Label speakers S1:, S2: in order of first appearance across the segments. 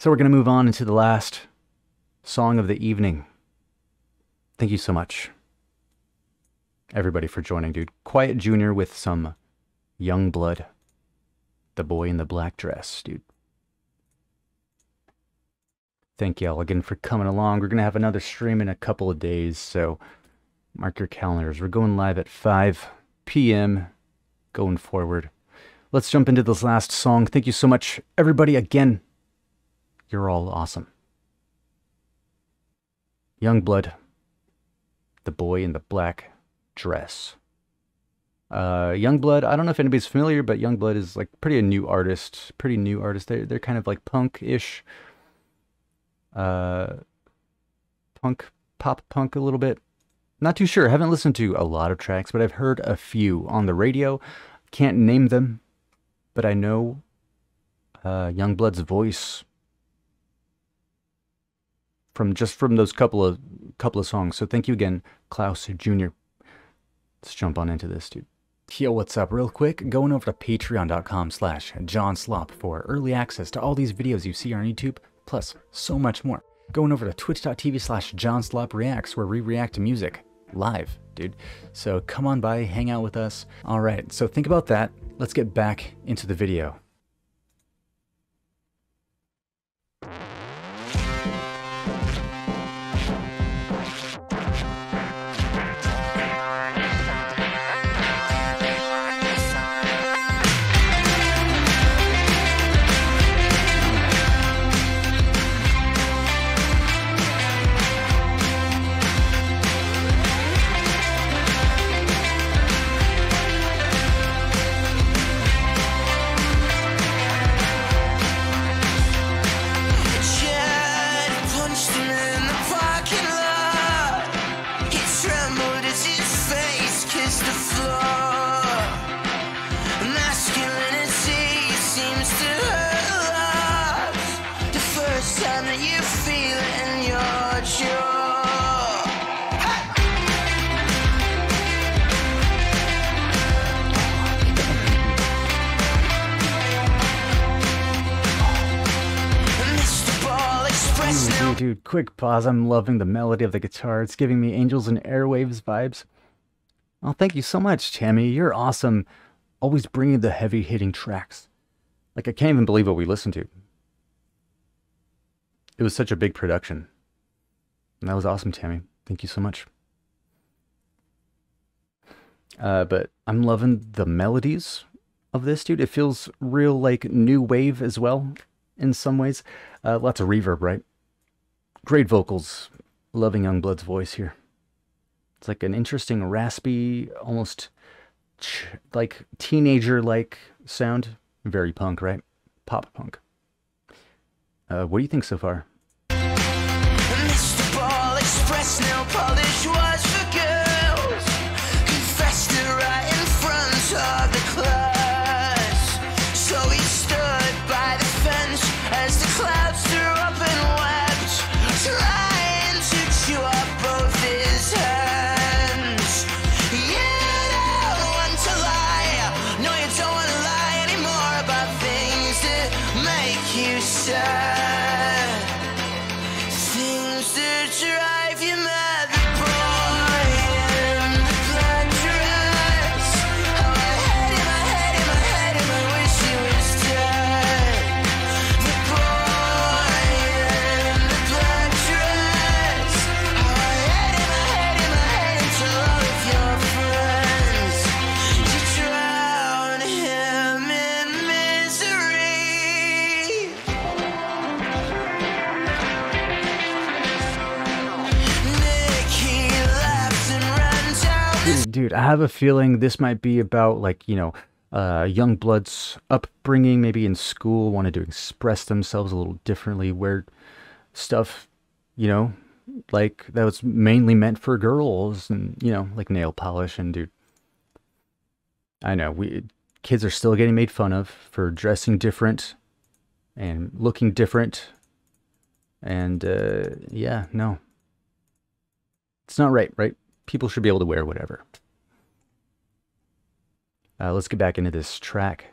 S1: So we're going to move on into the last song of the evening. Thank you so much, everybody, for joining, dude. Quiet Junior with some Yungblud. The boy in the black dress, dude. Thank you all again for coming along. We're going to have another stream in a couple of days, so mark your calendars. We're going live at 5 p.m. going forward. Let's jump into this last song. Thank you so much, everybody, again. You're all awesome. Yungblud, the boy in the black dress. Uh, Yungblud, I don't know if anybody's familiar, but Yungblud is like pretty a new artist, pretty new artist. They're they're kind of like punk-ish, uh, punk, pop punk a little bit. Not too sure. Haven't listened to a lot of tracks, but I've heard a few on the radio. Can't name them, but I know uh, Yungblud's voice from just from those couple of couple of songs. So thank you again, Klaus Jr. Let's jump on into this, dude. Yo, what's up? Real quick, going over to patreon.com slash johnslop for early access to all these videos you see on YouTube, plus so much more. Going over to twitch.tv slash johnslopreacts where we react to music live, dude. So come on by, hang out with us. All right, so think about that. Let's get back into the video. Dude, dude, quick pause. I'm loving the melody of the guitar. It's giving me Angels and Airwaves vibes. Oh, thank you so much, Tammy. You're awesome. Always bringing the heavy hitting tracks. Like, I can't even believe what we listened to. It was such a big production. And that was awesome, Tammy. Thank you so much. Uh, but I'm loving the melodies of this, dude. It feels real like new wave as well in some ways. Uh, lots of reverb, right? Great vocals. Loving Yungblud's voice here. It's like an interesting, raspy, almost like teenager like sound. Very punk, right? Pop punk. Uh, what do you think so far?
S2: Express nail polish was
S1: have a feeling this might be about like, you know, uh, Yungblud's upbringing, maybe in school, wanted to express themselves a little differently, wear stuff, you know, like that was mainly meant for girls and, you know, like nail polish and dude. I know, we kids are still getting made fun of for dressing different and looking different. And uh yeah, no. It's not right, right? People should be able to wear whatever. Uh, let's get back into this track,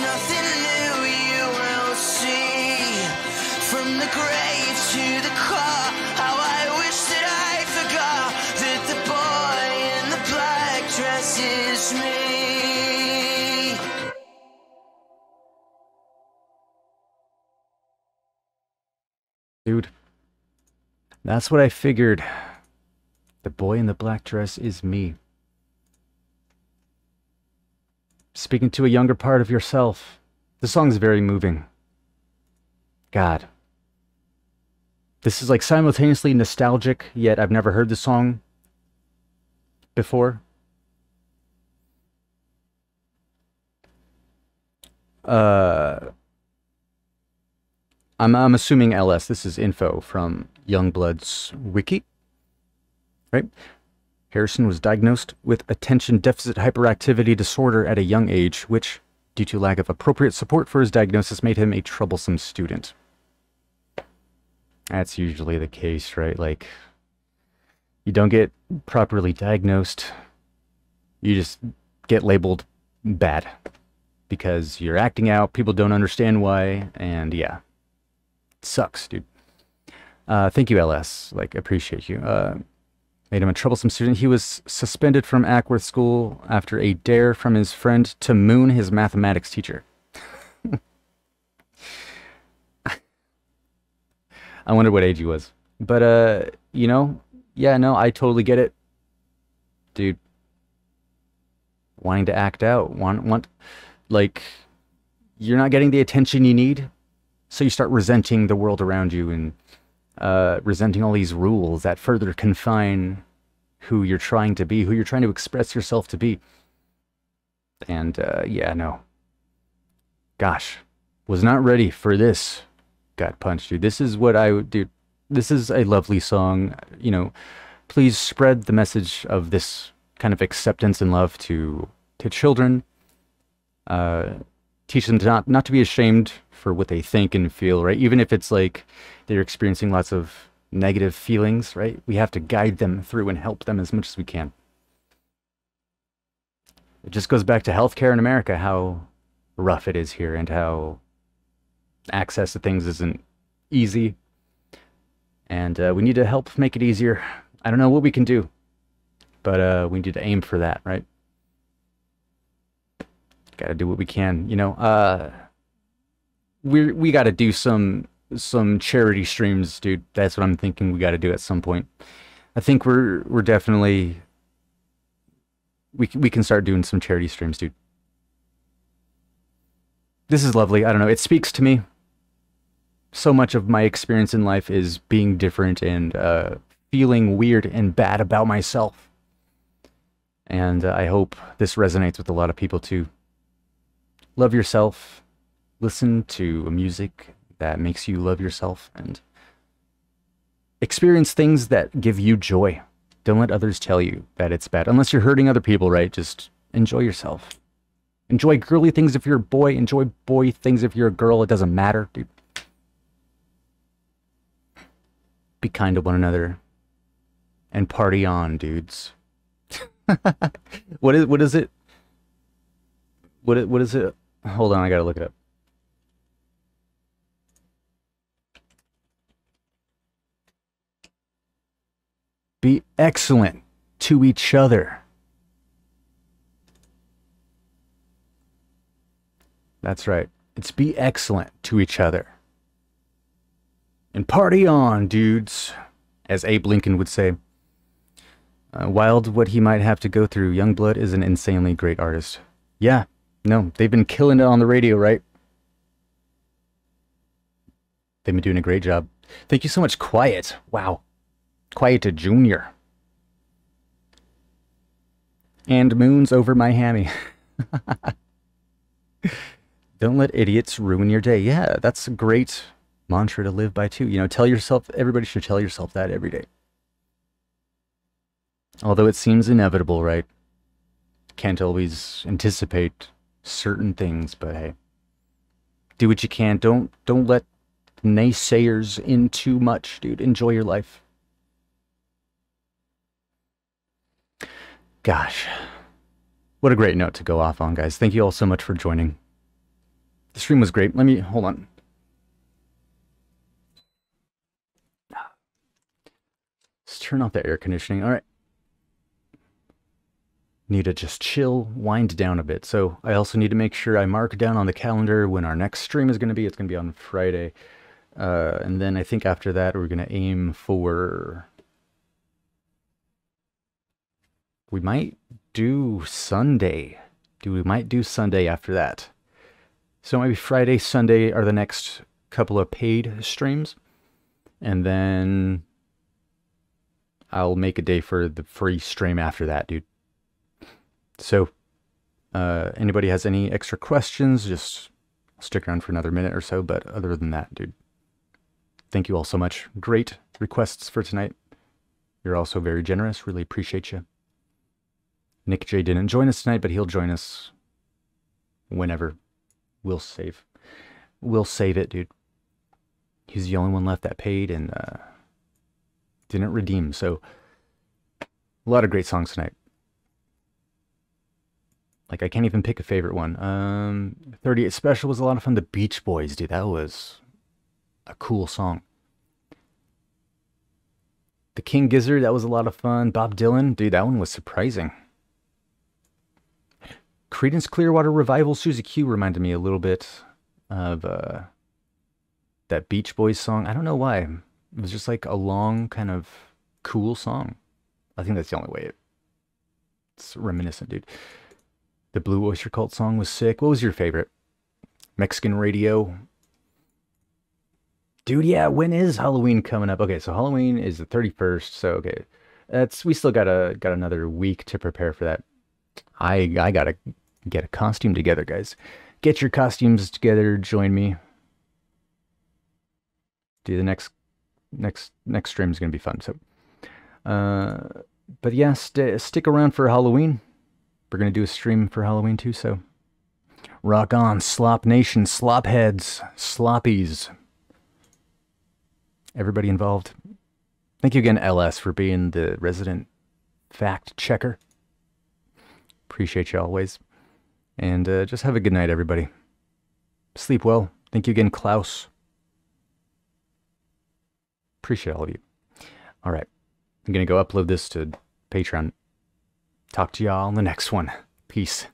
S2: nothing new. You will see from the grave to the car. How I wish that I forgot that the boy in the black dress is me.
S1: Dude, that's what I figured. The boy in the black dress is me. Speaking to a younger part of yourself. The song's very moving. God. This is like simultaneously nostalgic, yet I've never heard the song before. Uh, I'm I'm assuming LS. This is info from Yungblud's wiki. Right? Harrison was diagnosed with attention deficit hyperactivity disorder at a young age, which, due to lack of appropriate support for his diagnosis, made him a troublesome student. That's usually the case, right? Like, you don't get properly diagnosed, you just get labeled bad because you're acting out, people don't understand why, and yeah, sucks, dude. Uh, thank you, LS. Like, appreciate you. Uh, made him a troublesome student. He was suspended from Ackworth School after a dare from his friend to moon his mathematics teacher. I wonder what age he was. But, uh, you know, yeah, no, I totally get it. Dude. Wanting to act out. Want, want, like, you're not getting the attention you need. So you start resenting the world around you and uh, resenting all these rules that further confine who you're trying to be, who you're trying to express yourself to be. And uh, yeah, no. Gosh, was not ready for this. Got punched, dude. This is what I would do. This is a lovely song. You know, please spread the message of this kind of acceptance and love to to children. Uh, teach them to not not to be ashamed for what they think and feel, right? Even if it's like they're experiencing lots of negative feelings, right? We have to guide them through and help them as much as we can. It just goes back to healthcare in America, how rough it is here and how access to things isn't easy. And uh, we need to help make it easier. I don't know what we can do, but uh, we need to aim for that, right? Got to do what we can, you know. Uh, we we got to do some some charity streams, dude. That's what I'm thinking we got to do at some point. I think we're we're definitely we we can start doing some charity streams, dude. This is lovely. I don't know. It speaks to me. So much of my experience in life is being different and uh, feeling weird and bad about myself. And uh, I hope this resonates with a lot of people too. Love yourself. Listen to music that makes you love yourself and experience things that give you joy. Don't let others tell you that it's bad. Unless you're hurting other people, right? Just enjoy yourself. Enjoy girly things if you're a boy. Enjoy boy things if you're a girl. It doesn't matter, dude. Be kind to one another. And party on, dudes. what is what is it? What what is it? Hold on, I gotta look it up. Be excellent to each other. That's right. It's be excellent to each other. And party on, dudes, as Abe Lincoln would say. Uh, wild what he might have to go through, Yungblud is an insanely great artist. Yeah, no, they've been killing it on the radio, right? They've been doing a great job. Thank you so much, Quiet. Wow. Quiet Junior. And moons over my hammy. Don't let idiots ruin your day. Yeah, that's a great mantra to live by too. You know, tell yourself, everybody should tell yourself that every day. Although it seems inevitable, right? Can't always anticipate certain things, but hey. Do what you can. Don't don't let naysayers in too much, dude. Enjoy your life. Gosh. What a great note to go off on, guys. Thank you all so much for joining. The stream was great. Let me hold on. Let's turn off the air conditioning. All right. Need to just chill, wind down a bit. So I also need to make sure I mark down on the calendar when our next stream is going to be. It's going to be on Friday. Uh, and then I think after that, we're going to aim for. We might do Sunday. Do we might do Sunday after that? So maybe Friday, Sunday are the next couple of paid streams. And then I'll make a day for the free stream after that, dude. So, uh, anybody has any extra questions, just stick around for another minute or so. But other than that, dude, thank you all so much. Great requests for tonight. You're also very generous. Really appreciate you. Nick J didn't join us tonight, but he'll join us whenever. We'll save. We'll save it, dude. He's the only one left that paid and uh, didn't redeem. So, a lot of great songs tonight. Like, I can't even pick a favorite one. Um, 38 Special was a lot of fun. The Beach Boys, dude, that was a cool song. The King Gizzard, that was a lot of fun. Bob Dylan, dude, that one was surprising. Creedence Clearwater Revival Suzie Q reminded me a little bit of uh, that Beach Boys song. I don't know why. It was just like a long, kind of cool song. I think that's the only way it, it's reminiscent, dude. The Blue Oyster Cult song was sick. What was your favorite? Mexican Radio. Dude, yeah, when is Halloween coming up? Okay, so Halloween is the 31st, so okay. That's we still got a got another week to prepare for that. I I gotta get a costume together, guys. Get your costumes together. Join me. Do the next next next stream is gonna be fun. So, uh, but yeah, st- stick around for Halloween. We're gonna do a stream for Halloween too. So, rock on, Slop Nation, Slop Heads, Sloppies. Everybody involved. Thank you again, LS, for being the resident fact checker. Appreciate you always. And uh, just have a good night, everybody. Sleep well. Thank you again, Klaus. Appreciate all of you. All right. I'm going to go upload this to Patreon. Talk to y'all on the next one. Peace.